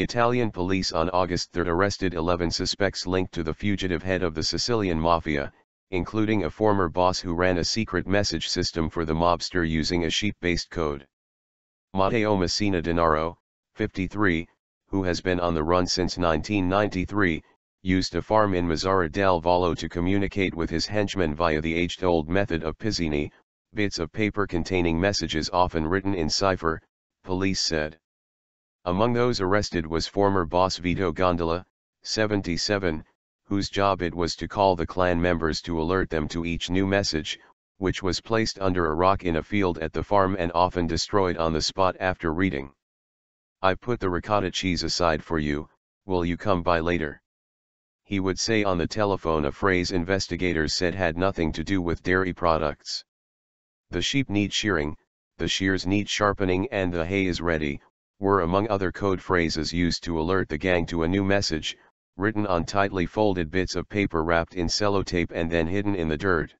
Italian police on August 3 arrested 11 suspects linked to the fugitive head of the Sicilian mafia, including a former boss who ran a secret message system for the mobster using a sheep-based code. Matteo Messina Denaro, 53, who has been on the run since 1993, used a farm in Mazara del Vallo to communicate with his henchmen via the aged-old method of pizzini, bits of paper containing messages often written in cipher, police said. Among those arrested was former boss Vito Gondola, 77, whose job it was to call the clan members to alert them to each new message, which was placed under a rock in a field at the farm and often destroyed on the spot after reading. I put the ricotta cheese aside for you, will you come by later? He would say on the telephone a phrase investigators said had nothing to do with dairy products. The sheep need shearing, the shears need sharpening and the hay is ready, were among other code phrases used to alert the gang to a new message, written on tightly folded bits of paper wrapped in sellotape and then hidden in the dirt.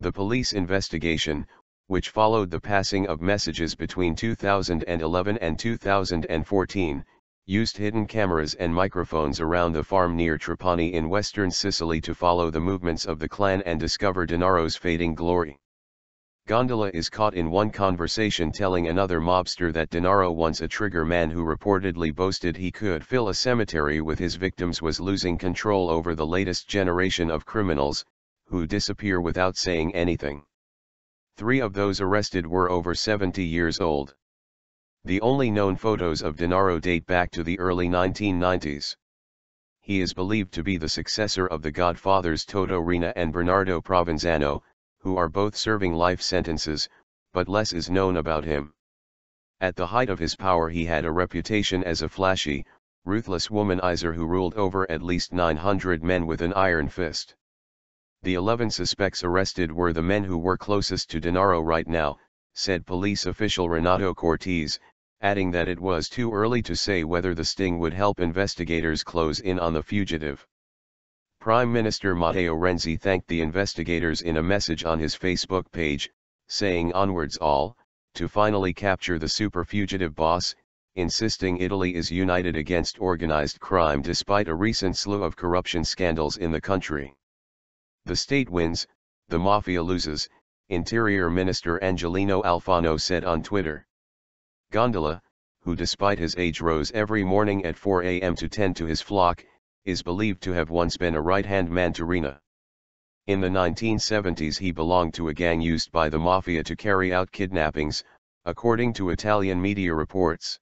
The police investigation, which followed the passing of messages between 2011 and 2014, used hidden cameras and microphones around the farm near Trapani in western Sicily to follow the movements of the clan and discover Denaro's fading glory. Gondola is caught in one conversation telling another mobster that Denaro once a trigger man who reportedly boasted he could fill a cemetery with his victims was losing control over the latest generation of criminals, who disappear without saying anything. Three of those arrested were over 70 years old. The only known photos of Denaro date back to the early 1990s. He is believed to be the successor of the godfathers Toto Riina and Bernardo Provenzano, who are both serving life sentences, but less is known about him. At the height of his power he had a reputation as a flashy, ruthless womanizer who ruled over at least 900 men with an iron fist. The 11 suspects arrested were the men who were closest to Denaro right now, said police official Renato Cortese, adding that it was too early to say whether the sting would help investigators close in on the fugitive. Prime Minister Matteo Renzi thanked the investigators in a message on his Facebook page, saying onwards all, to finally capture the super fugitive boss, insisting Italy is united against organized crime despite a recent slew of corruption scandals in the country. The state wins, the mafia loses, Interior Minister Angelino Alfano said on Twitter. Gondola, who despite his age rose every morning at 4 a.m. to tend to his flock, is believed to have once been a right-hand man to Riina. In the 1970s he belonged to a gang used by the mafia to carry out kidnappings, according to Italian media reports.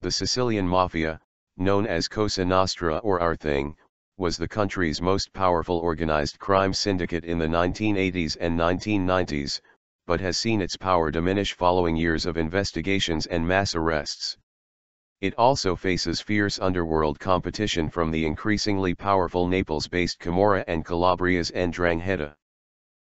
The Sicilian mafia, known as Cosa Nostra or Our Thing, was the country's most powerful organized crime syndicate in the 1980s and 1990s, but has seen its power diminish following years of investigations and mass arrests. It also faces fierce underworld competition from the increasingly powerful Naples-based Camorra and Calabria's 'Ndrangheta.